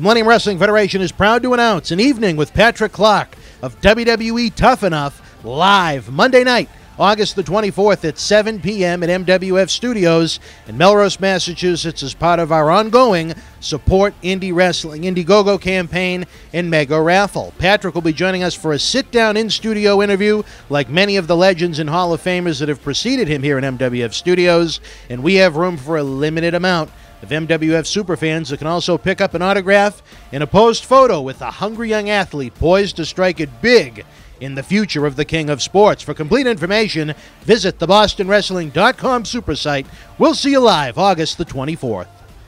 The Millennium Wrestling Federation is proud to announce an evening with Patrick Clark of WWE Tough Enough live Monday night August the 24th at 7 p.m. at MWF Studios in Melrose, Massachusetts, as part of our ongoing Support Indie Wrestling Indiegogo campaign and mega raffle. Patrick will be joining us for a sit down in studio interview, like many of the legends and Hall of Famers that have preceded him here in MWF Studios, and we have room for a limited amount of MWF superfans that can also pick up an autograph and a posed photo with a hungry young athlete poised to strike it big in the future of the King of Sports. For complete information, visit the BostonWrestling.com super site. We'll see you live August the 24th.